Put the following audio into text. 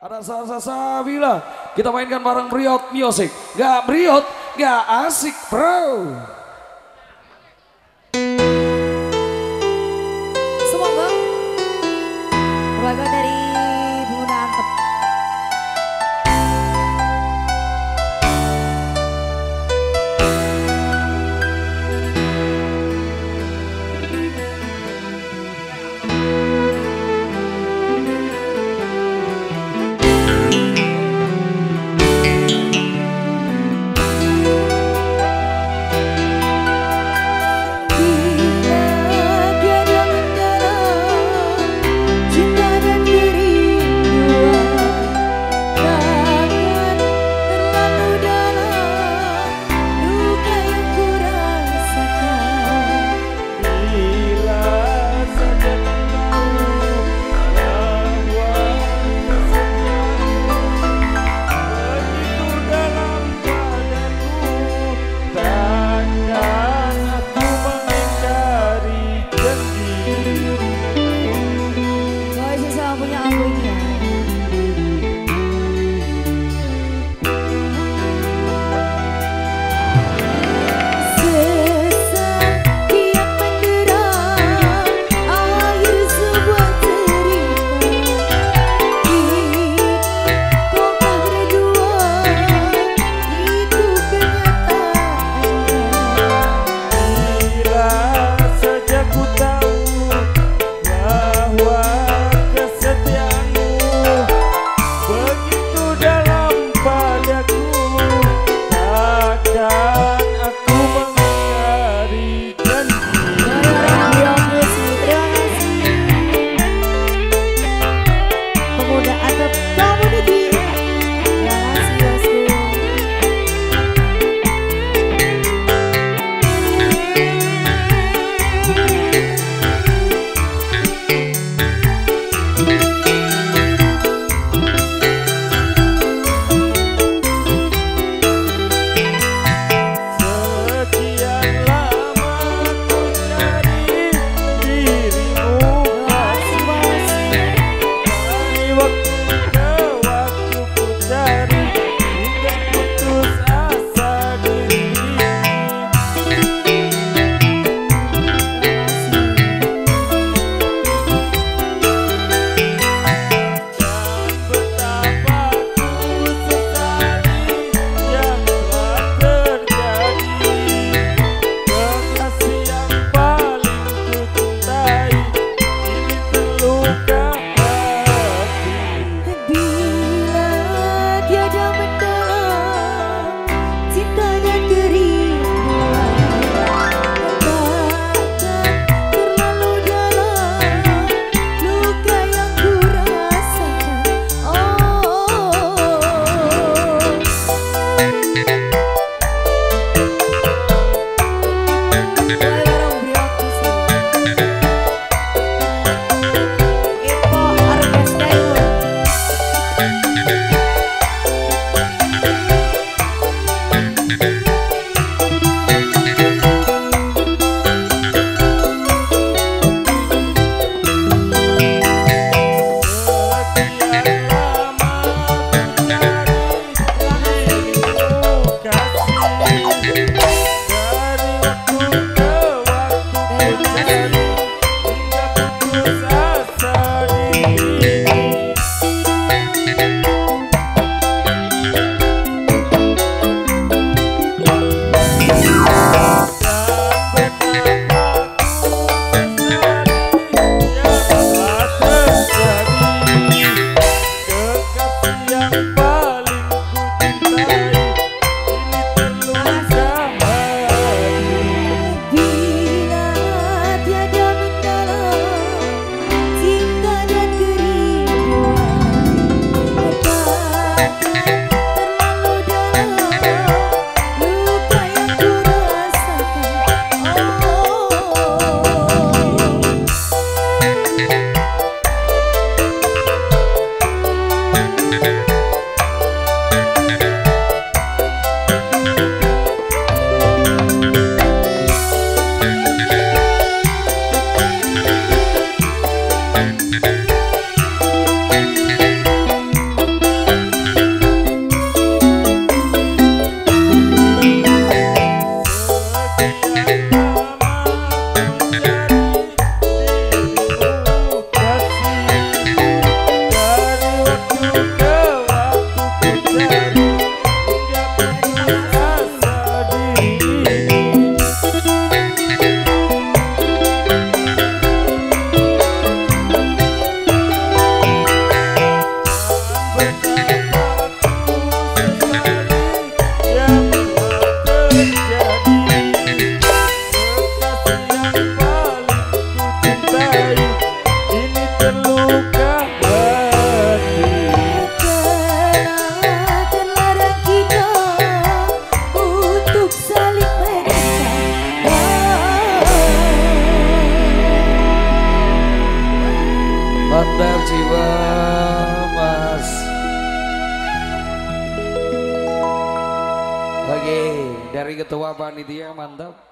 Ada salsa sabila. Kita mainkan bareng Briot Music. Gak Briot, gak asik bro. Semoga. Semoga dan jiwa mas. Oke, dari ketua panitia mantap.